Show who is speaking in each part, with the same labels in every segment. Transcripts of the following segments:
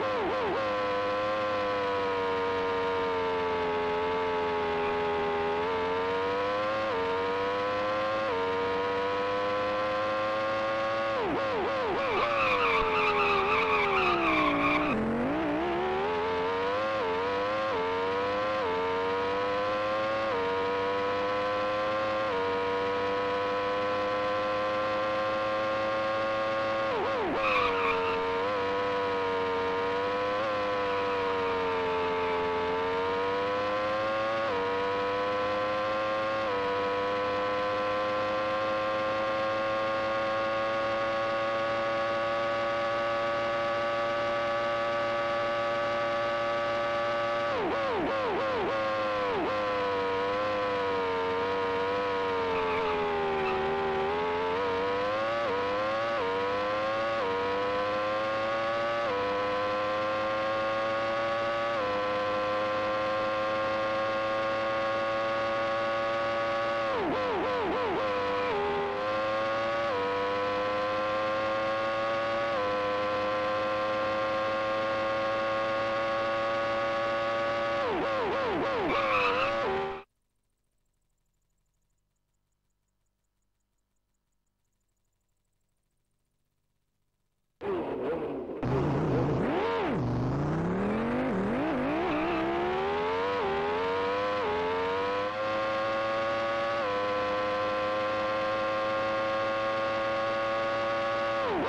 Speaker 1: woo, woo, woo. Woo!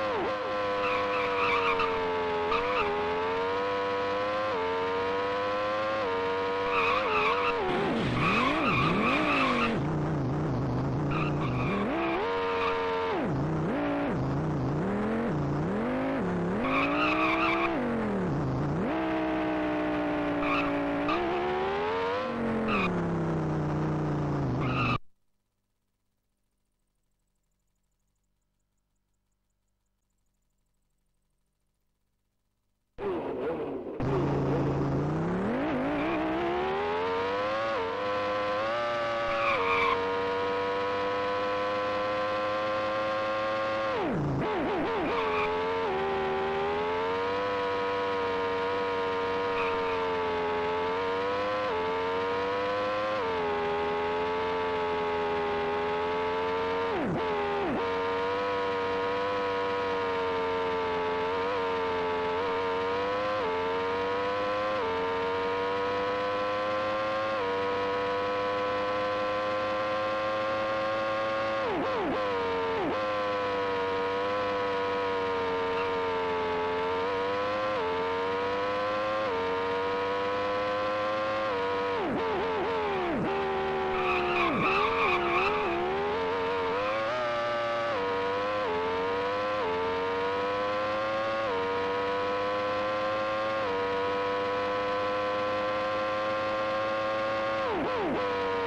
Speaker 1: Woo! Woo! Woo!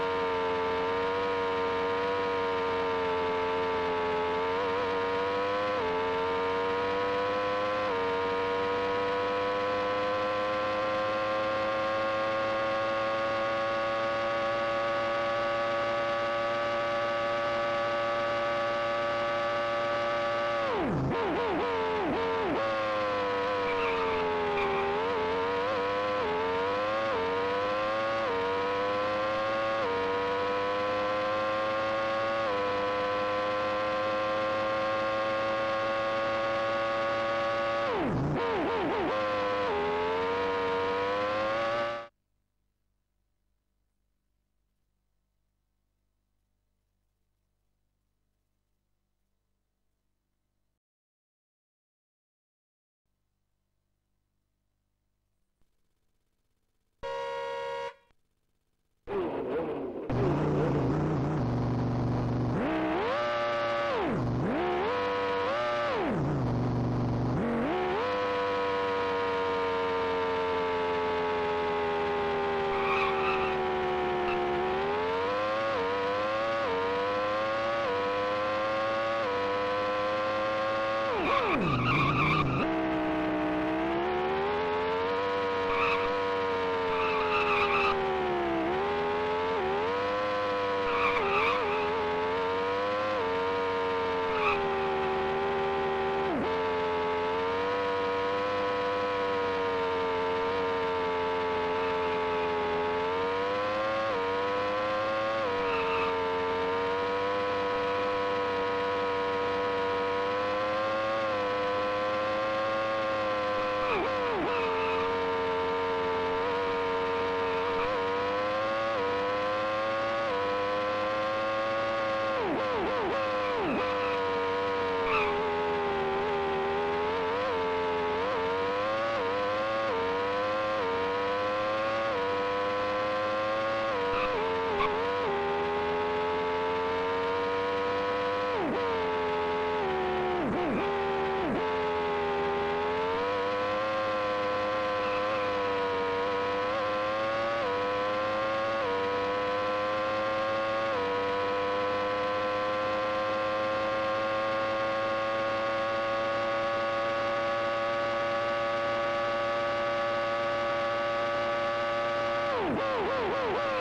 Speaker 1: Whoa!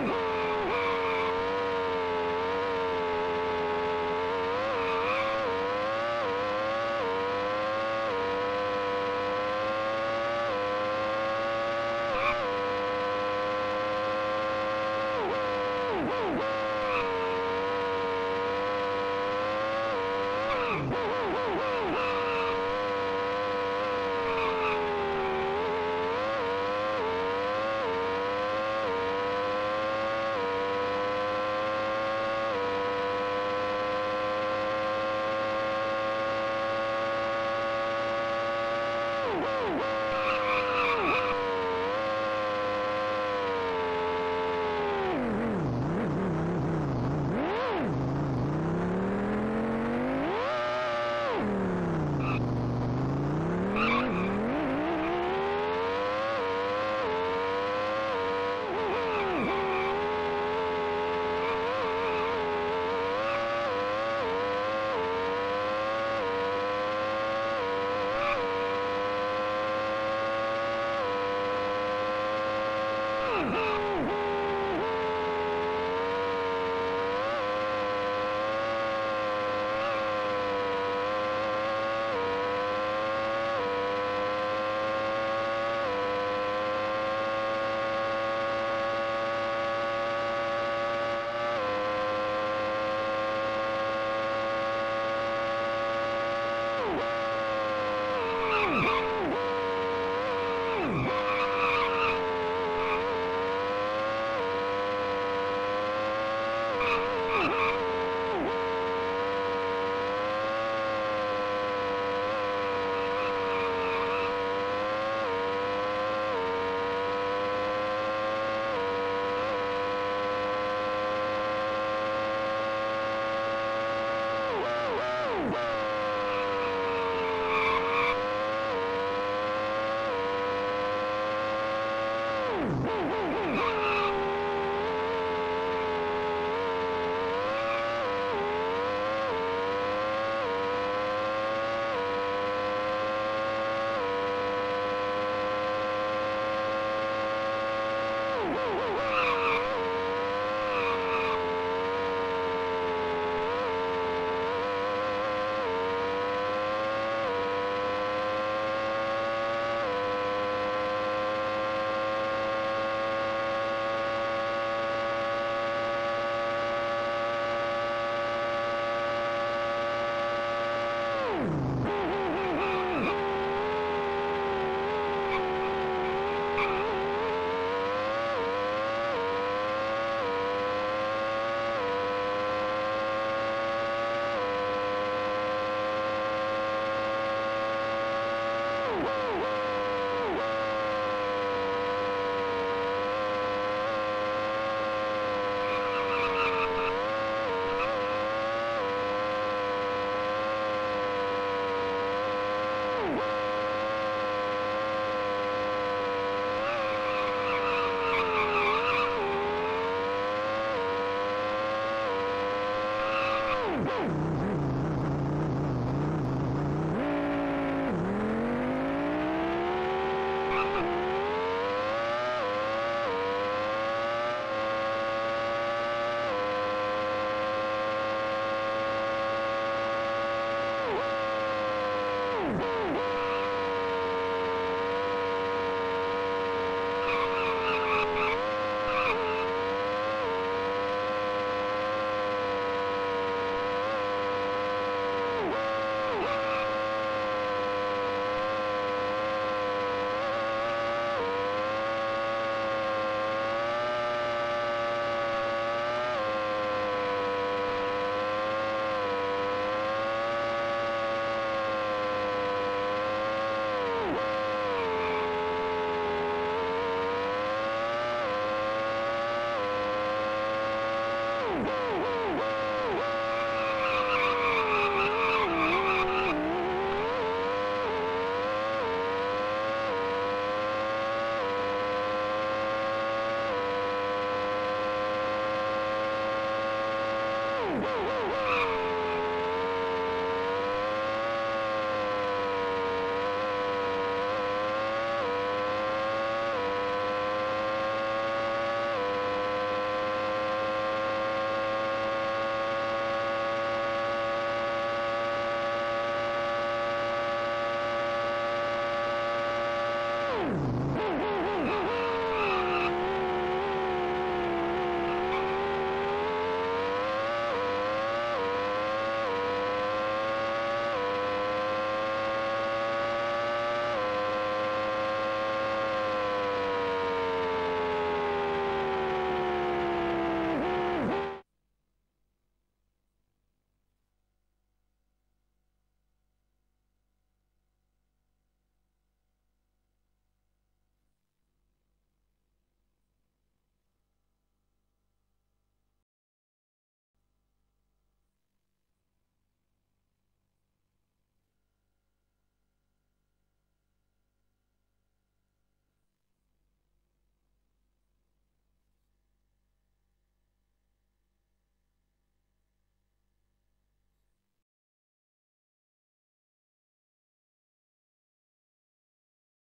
Speaker 1: Woo! Woo-hoo-hoo! Thank you.